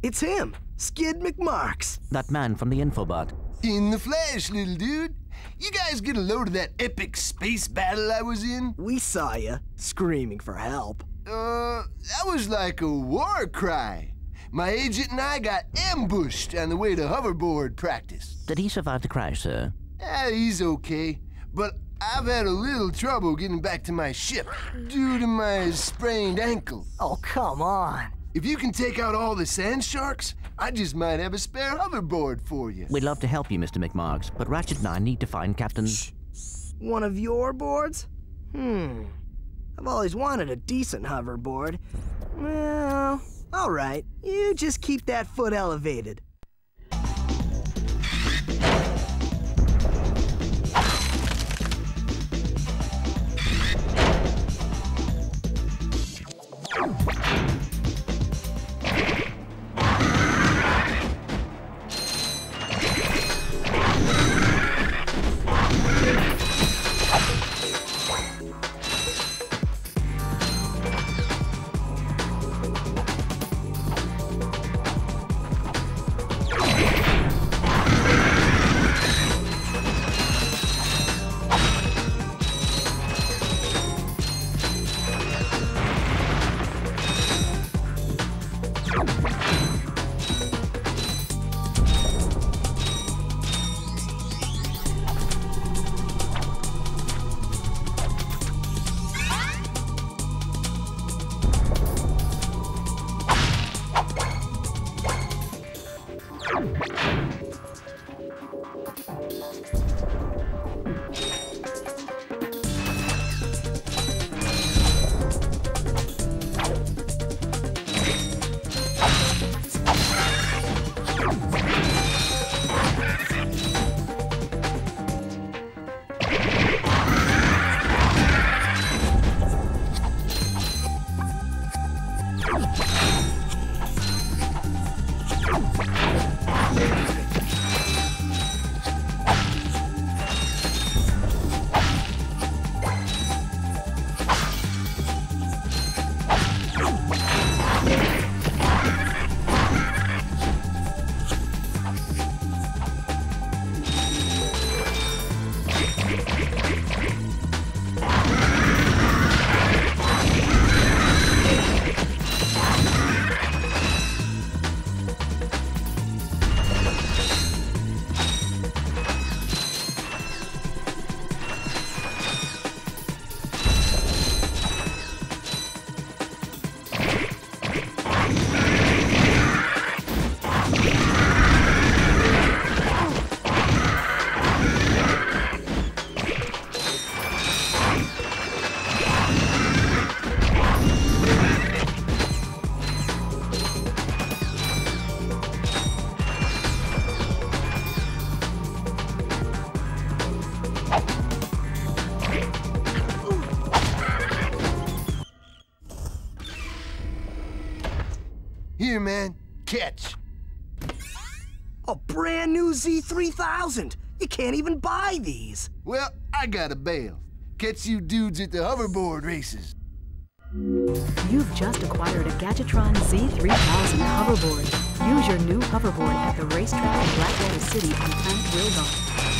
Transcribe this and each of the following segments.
It's him, Skid McMarx. That man from the infobot. In the flesh, little dude. You guys get a load of that epic space battle I was in? We saw you, screaming for help. Uh, that was like a war cry. My agent and I got ambushed on the way to hoverboard practice. Did he survive the crash, sir? Yeah, he's okay. But I've had a little trouble getting back to my ship due to my sprained ankle. Oh, come on. If you can take out all the sand sharks, I just might have a spare hoverboard for you. We'd love to help you, Mr. McMarx, but Ratchet and I need to find Captain... One of your boards? Hmm. I've always wanted a decent hoverboard. Well, all right. You just keep that foot elevated. Here, man. Catch. A brand new Z3000. You can't even buy these. Well, I got a bail. Catch you dudes at the hoverboard races. You've just acquired a Gadgetron Z3000 hoverboard. Use your new hoverboard at the racetrack in Blackwater City on Planet Rilgar.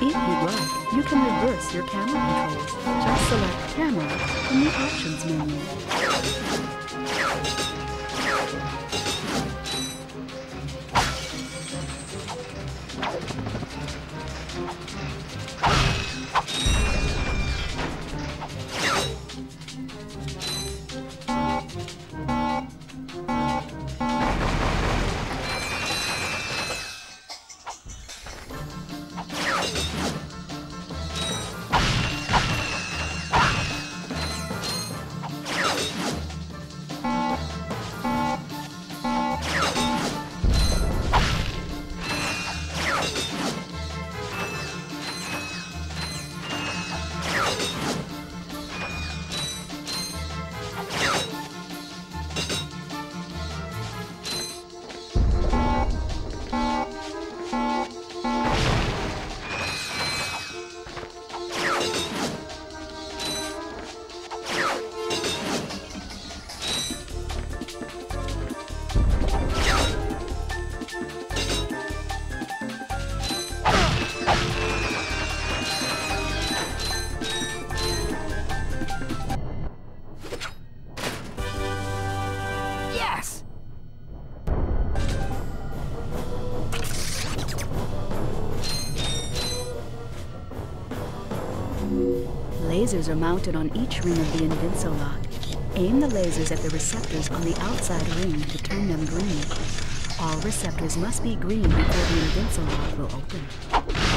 If you'd like, you can reverse your camera controls. Just select Camera from the Options menu. Lasers are mounted on each ring of the Invincilock. Aim the lasers at the receptors on the outside ring to turn them green. All receptors must be green before the Invincilock will open.